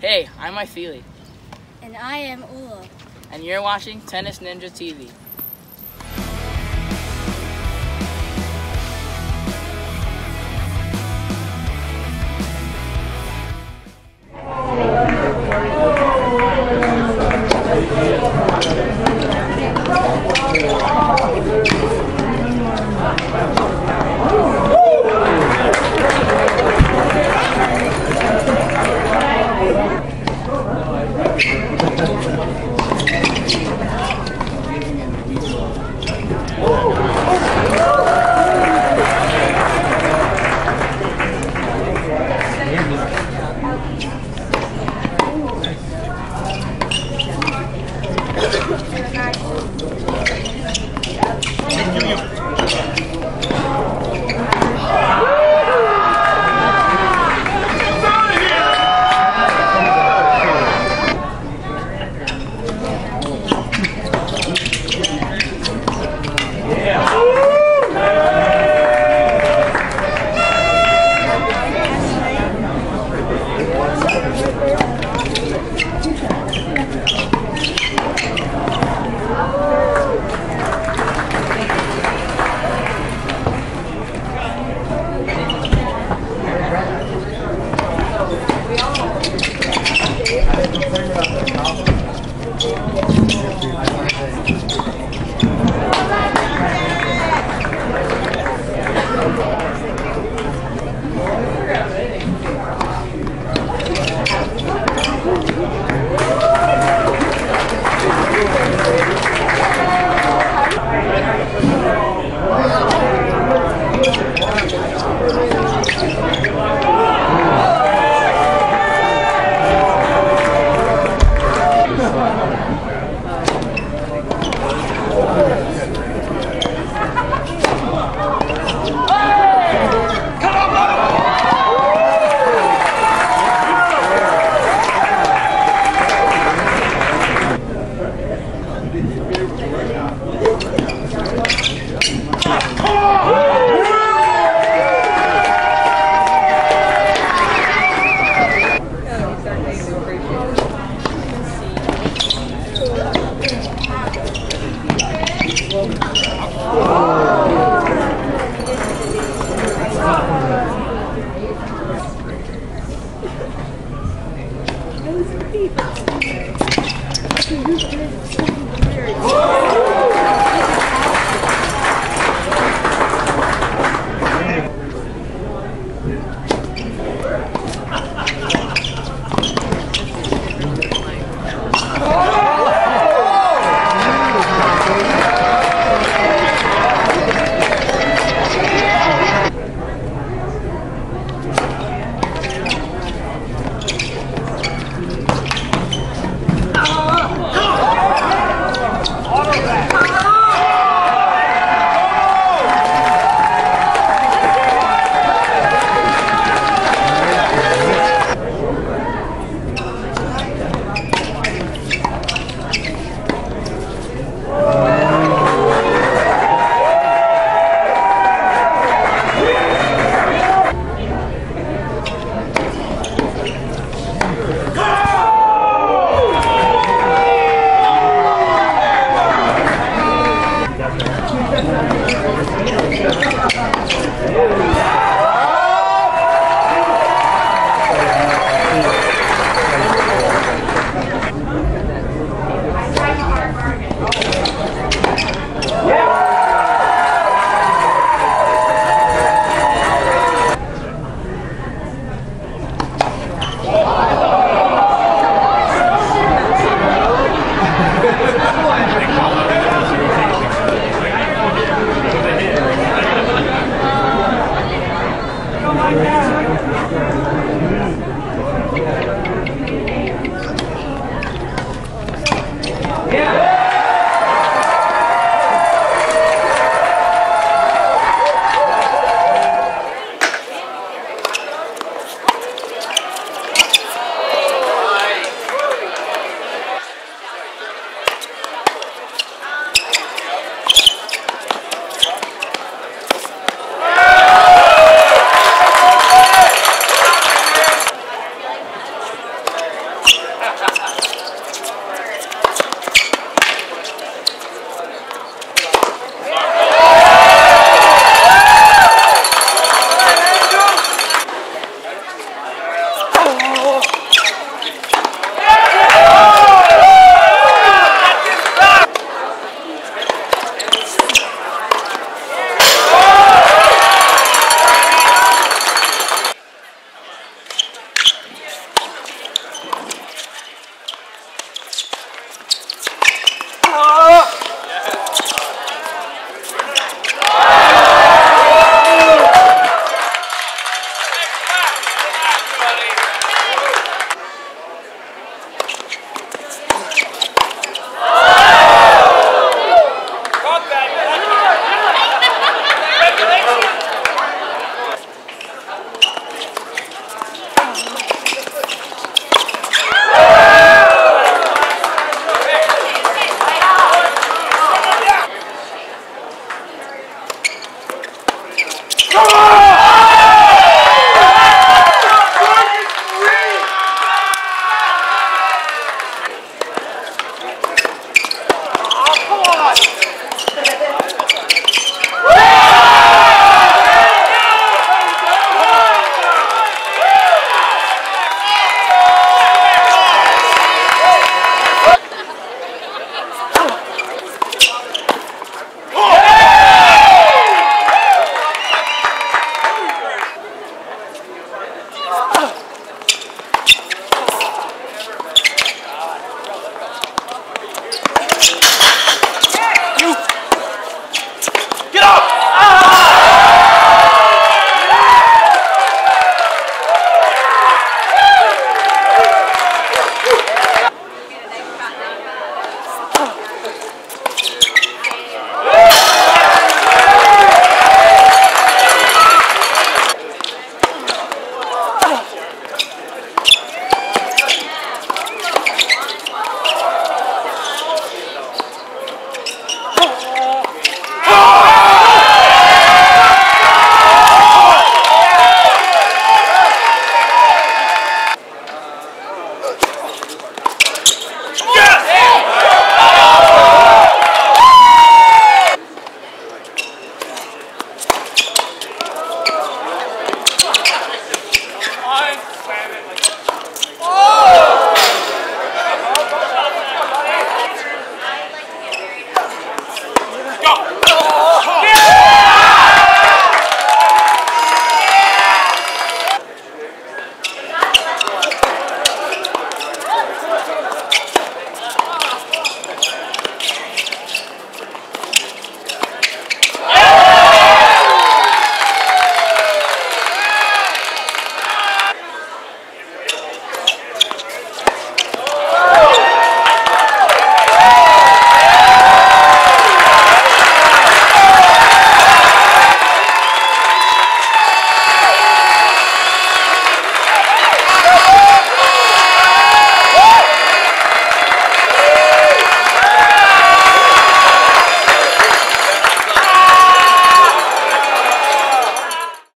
Hey, I'm Ifili. And I am Ula. And you're watching Tennis Ninja TV. Oh. Thank it. everybody.